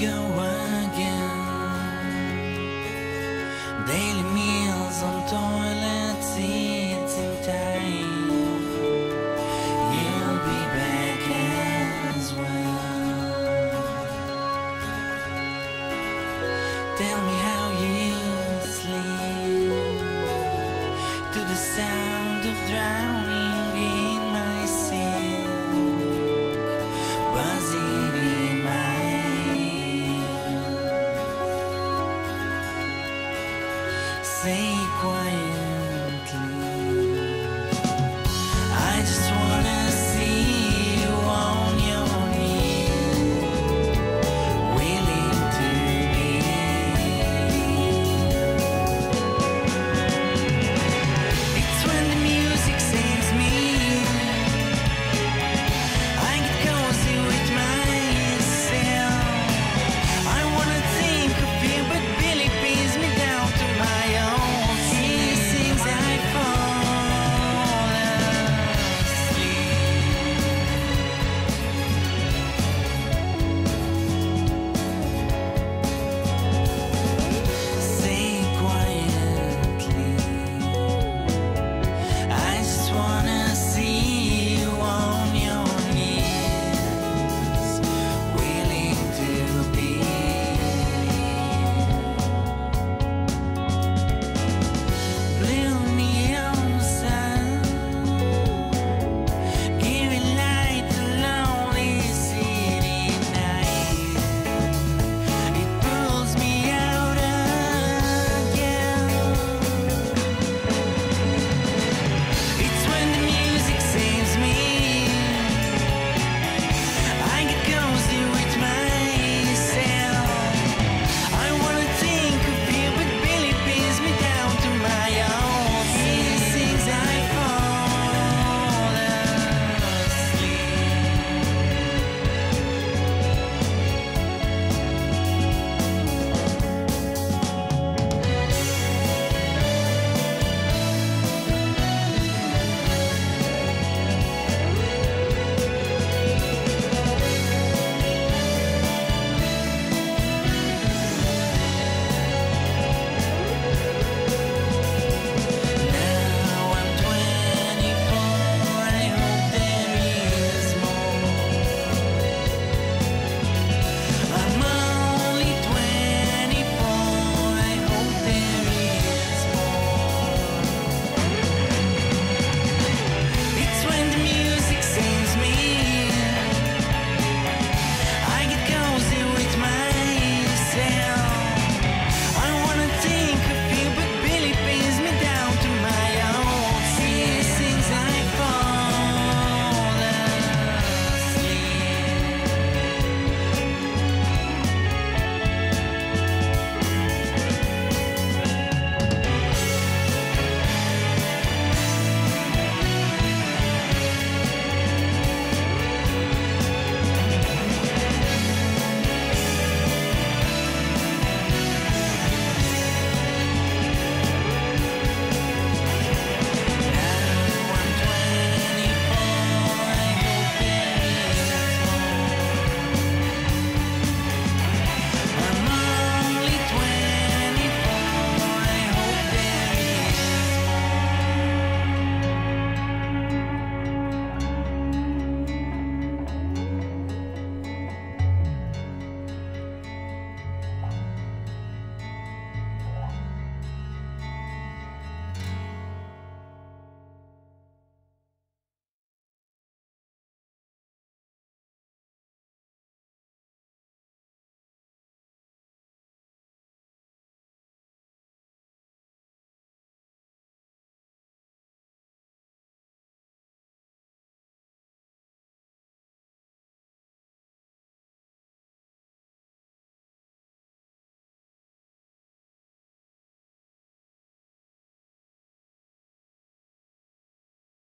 go again. Daily meals on toilet seats in time. You'll be back as well. Tell me how you sleep to the sound of drowning. sem conhecer.